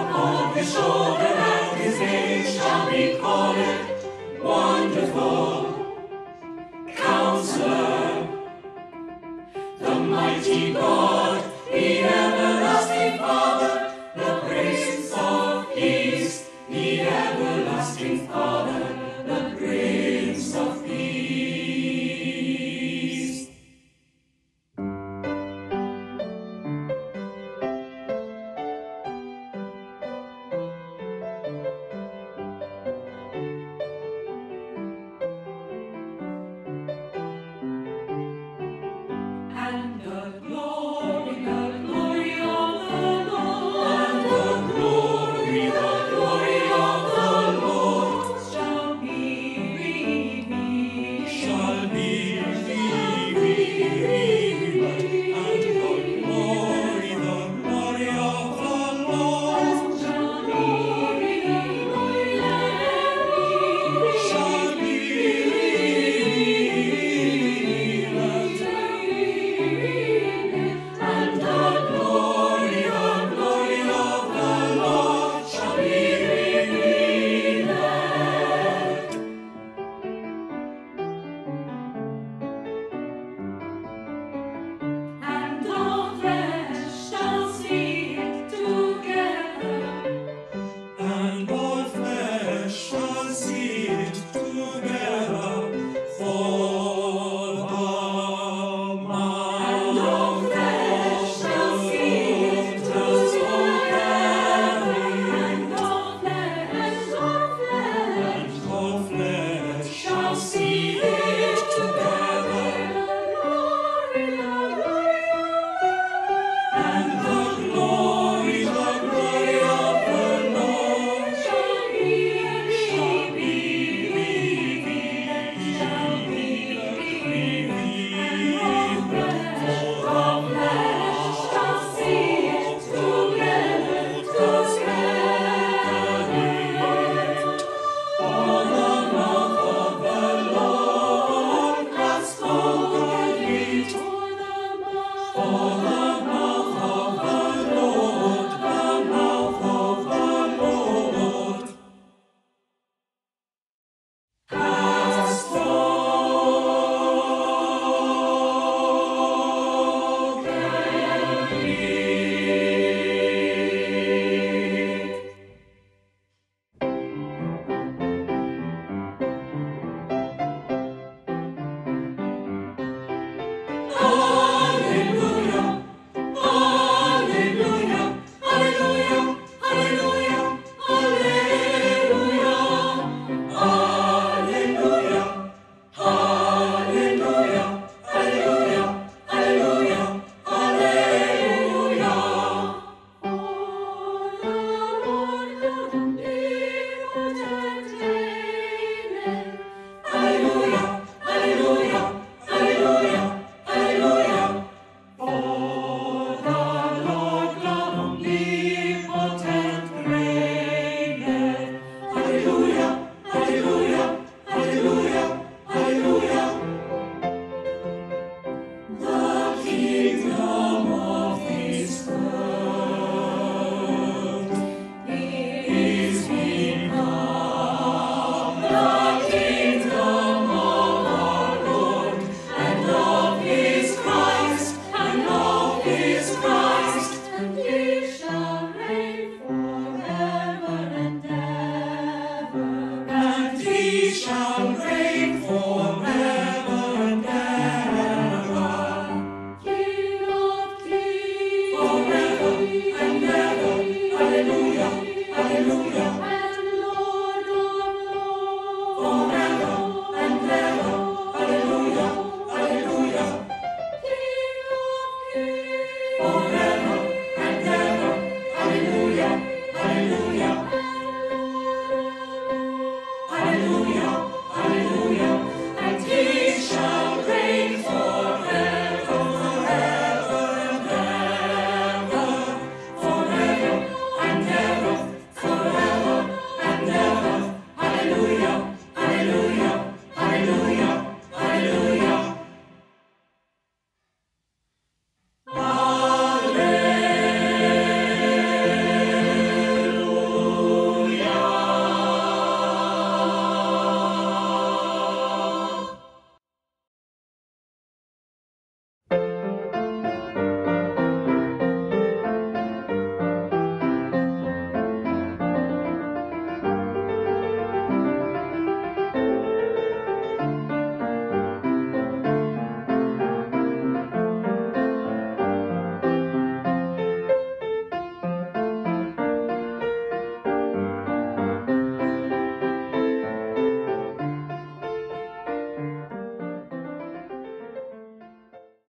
upon his shoulder and his name shall be called Wonderful Counselor, the Mighty God.